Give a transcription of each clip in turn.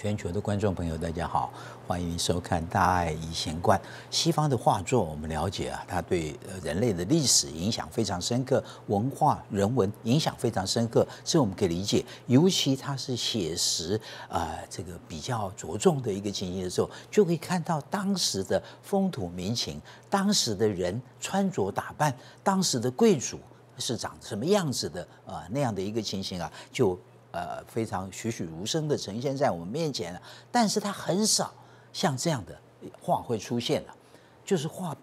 全球的观众朋友，大家好，欢迎收看《大爱以贤观》。西方的画作，我们了解啊，它对人类的历史影响非常深刻，文化人文影响非常深刻，这我们可以理解。尤其它是写实啊，这个比较着重的一个情形的时候，就可以看到当时的风土民情，当时的人穿着打扮，当时的贵族是长什么样子的啊，那样的一个情形啊，就。呃，非常栩栩如生的呈现在我们面前了，但是它很少像这样的画会出现了，就是画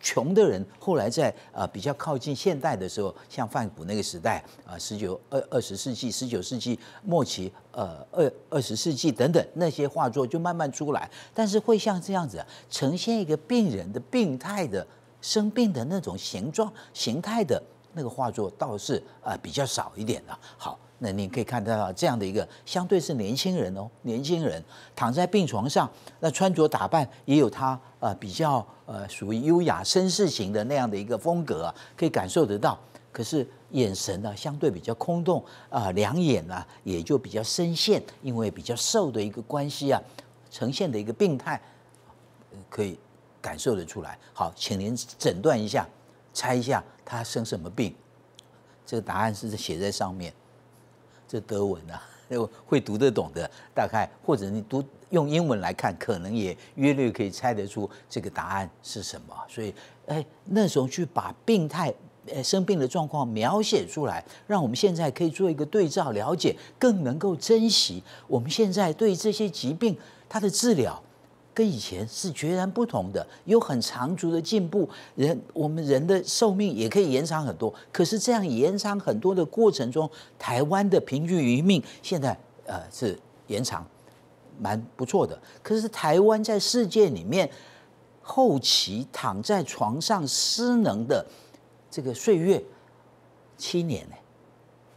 穷的人。后来在呃比较靠近现代的时候，像范古那个时代啊，十九二二十世纪、十九世纪末期，呃二二十世纪等等那些画作就慢慢出来，但是会像这样子呈现一个病人的病态的生病的那种形状形态的那个画作，倒是啊比较少一点的。好。那你可以看到这样的一个，相对是年轻人哦，年轻人躺在病床上，那穿着打扮也有他呃比较呃属于优雅绅士型的那样的一个风格啊，可以感受得到。可是眼神呢，相对比较空洞啊，两眼呢也就比较深陷，因为比较瘦的一个关系啊，呈现的一个病态，可以感受得出来。好，请您诊断一下，猜一下他生什么病？这个答案是写在上面。这德文啊，会读得懂的，大概或者你读用英文来看，可能也约略可以猜得出这个答案是什么。所以，哎，那时候去把病态、呃生病的状况描写出来，让我们现在可以做一个对照了解，更能够珍惜我们现在对这些疾病它的治疗。跟以前是截然不同的，有很长足的进步。人我们人的寿命也可以延长很多。可是这样延长很多的过程中，台湾的平均余命现在呃是延长蛮不错的。可是台湾在世界里面后期躺在床上失能的这个岁月七年呢，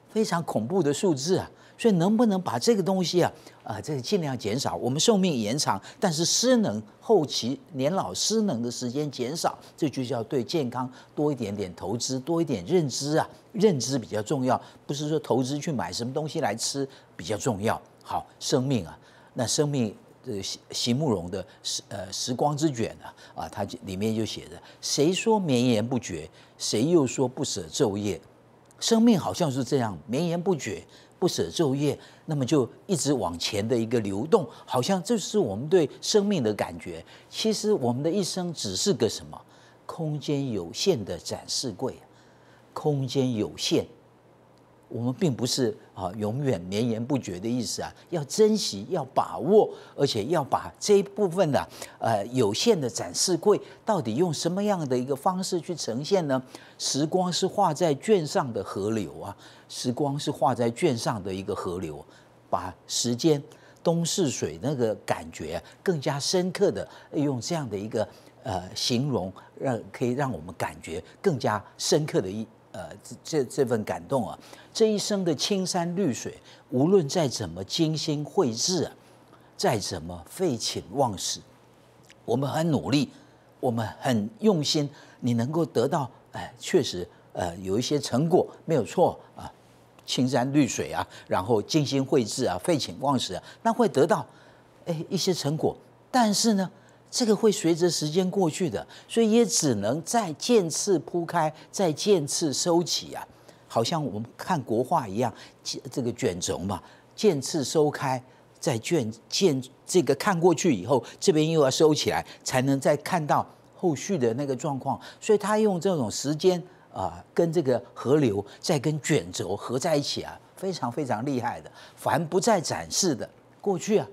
非常恐怖的数字啊。所以能不能把这个东西啊，啊，这个尽量减少，我们寿命延长，但是失能后期年老失能的时间减少，这就叫对健康多一点点投资，多一点认知啊，认知比较重要，不是说投资去买什么东西来吃比较重要。好，生命啊，那生命这席席慕容的时呃时光之卷啊，啊，它里面就写着，谁说绵延不绝，谁又说不舍昼夜，生命好像是这样绵延不绝。不舍昼夜，那么就一直往前的一个流动，好像这是我们对生命的感觉。其实我们的一生只是个什么？空间有限的展示柜，空间有限。我们并不是啊永远绵延不绝的意思啊，要珍惜，要把握，而且要把这一部分的呃有限的展示柜，到底用什么样的一个方式去呈现呢？时光是画在卷上的河流啊，时光是画在卷上的一个河流，把时间东逝水那个感觉更加深刻的用这样的一个呃形容，让可以让我们感觉更加深刻的一。呃，这这份感动啊，这一生的青山绿水，无论再怎么精心绘制啊，再怎么废寝忘食，我们很努力，我们很用心，你能够得到，哎，确实，呃，有一些成果没有错啊，青山绿水啊，然后精心绘制啊，废寝忘食啊，那会得到，哎，一些成果，但是呢？这个会随着时间过去的，所以也只能再渐次铺开，再渐次收起啊，好像我们看国画一样，这个卷轴嘛，渐次收开，再卷渐这个看过去以后，这边又要收起来，才能再看到后续的那个状况。所以他用这种时间啊，跟这个河流再跟卷轴合在一起啊，非常非常厉害的。凡不再展示的过去啊。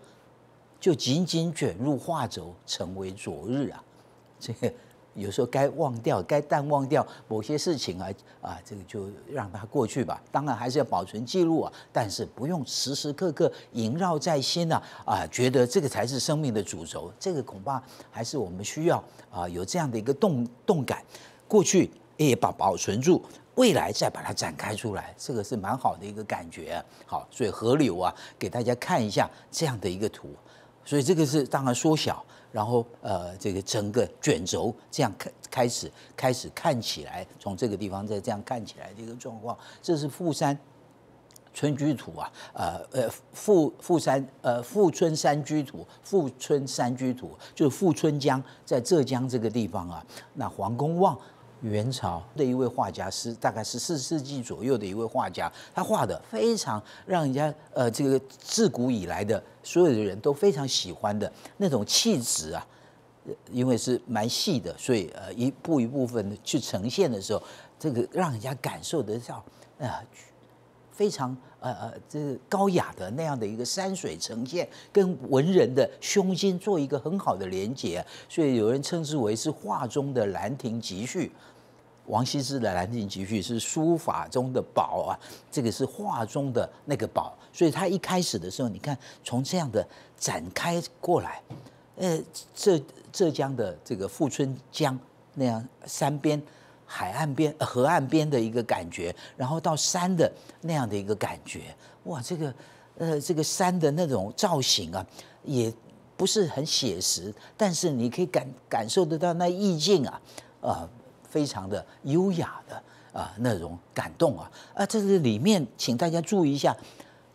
就紧紧卷入画轴，成为昨日啊！这个有时候该忘掉、该淡忘掉某些事情啊啊，这个就让它过去吧。当然还是要保存记录啊，但是不用时时刻刻萦绕在心呐啊！觉得这个才是生命的主轴，这个恐怕还是我们需要啊有这样的一个动动感。过去也把保存住，未来再把它展开出来，这个是蛮好的一个感觉。好，所以河流啊，给大家看一下这样的一个图。所以这个是当然缩小，然后呃，这个整个卷轴这样开开始开始看起来，从这个地方再这样看起来的一个状况，这是富山村居图啊，呃呃富富山呃富春山居图，富春山居图就是富春江在浙江这个地方啊，那黄公望。元朝的一位画家，是大概十四世纪左右的一位画家，他画的非常让人家呃，这个自古以来的所有的人都非常喜欢的那种气质啊，因为是蛮细的，所以呃一步一部分的去呈现的时候，这个让人家感受得到啊，非常呃呃这高雅的那样的一个山水呈现，跟文人的胸襟做一个很好的连接，所以有人称之为是画中的《兰亭集序》。王羲之的《兰亭集序》是书法中的宝啊，这个是画中的那个宝，所以他一开始的时候，你看从这样的展开过来，呃，浙浙江的这个富春江那样山边、海岸边、河岸边的一个感觉，然后到山的那样的一个感觉，哇，这个呃，这个山的那种造型啊，也不是很写实，但是你可以感感受得到那意境啊，啊。非常的优雅的啊那种感动啊啊，这个里面请大家注意一下，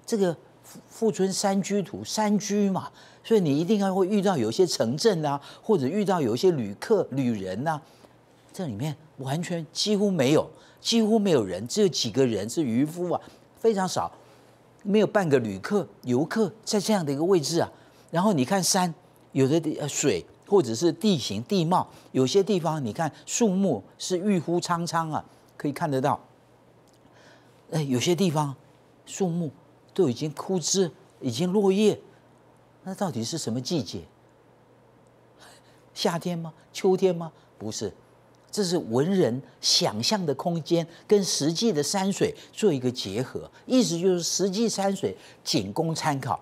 这个富富春山居图山居嘛，所以你一定要会遇到有一些城镇啊，或者遇到有一些旅客旅人呐，这里面完全几乎没有，几乎没有人，只有几个人是渔夫啊，非常少，没有半个旅客游客在这样的一个位置啊，然后你看山，有的呃水。或者是地形地貌，有些地方你看树木是郁郁苍苍啊，可以看得到。哎，有些地方树木都已经枯枝，已经落叶，那到底是什么季节？夏天吗？秋天吗？不是，这是文人想象的空间跟实际的山水做一个结合，意思就是实际山水仅供参考，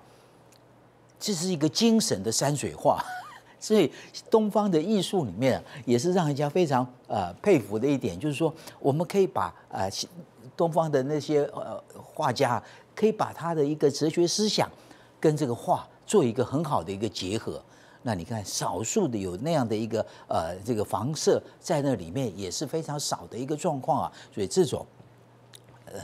这是一个精神的山水画。所以，东方的艺术里面也是让人家非常呃佩服的一点，就是说，我们可以把呃东方的那些呃画家，可以把他的一个哲学思想跟这个画做一个很好的一个结合。那你看，少数的有那样的一个呃这个房舍在那里面也是非常少的一个状况啊。所以这种呃。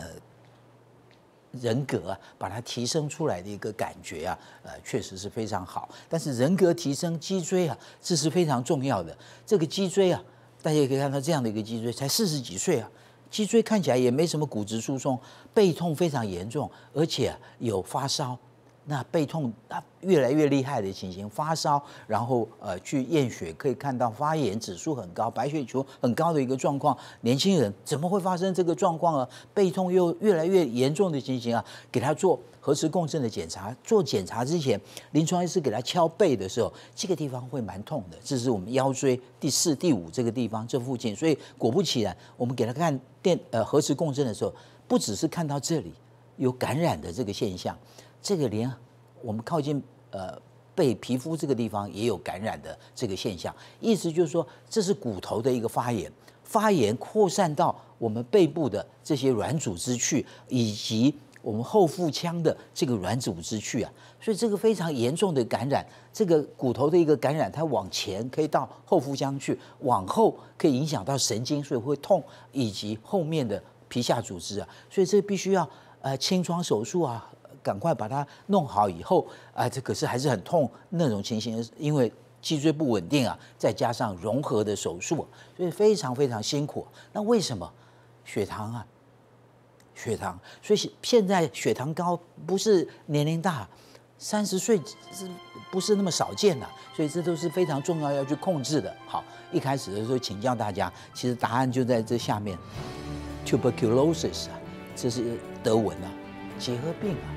人格啊，把它提升出来的一个感觉啊，呃，确实是非常好。但是人格提升，脊椎啊，这是非常重要的。这个脊椎啊，大家也可以看到这样的一个脊椎，才四十几岁啊，脊椎看起来也没什么骨质疏松，背痛非常严重，而且有发烧。那背痛啊越来越厉害的情形，发烧，然后呃去验血可以看到发炎指数很高，白血球很高的一个状况。年轻人怎么会发生这个状况啊？背痛又越来越严重的情形啊，给他做核磁共振的检查。做检查之前，临床医师给他敲背的时候，这个地方会蛮痛的，这是我们腰椎第四、第五这个地方这附近。所以果不其然，我们给他看电呃核磁共振的时候，不只是看到这里有感染的这个现象。这个连我们靠近呃背皮肤这个地方也有感染的这个现象，意思就是说这是骨头的一个发炎，发炎扩散到我们背部的这些软组织去，以及我们后腹腔的这个软组织去啊，所以这个非常严重的感染，这个骨头的一个感染，它往前可以到后腹腔去，往后可以影响到神经，所以会痛，以及后面的皮下组织啊，所以这必须要呃清创手术啊。赶快把它弄好以后啊，这可是还是很痛那种情形，因为脊椎不稳定啊，再加上融合的手术，所以非常非常辛苦。那为什么血糖啊？血糖，所以现在血糖高不是年龄大，三十岁是不是那么少见的？所以这都是非常重要要去控制的。好，一开始的时候请教大家，其实答案就在这下面，tuberculosis 啊，这是德文啊，结核病啊。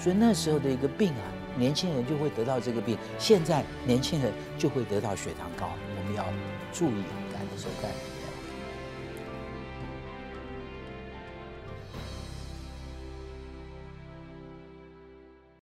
所以那时候的一个病啊，年轻人就会得到这个病。现在年轻人就会得到血糖高，我们要注意，感谢收看。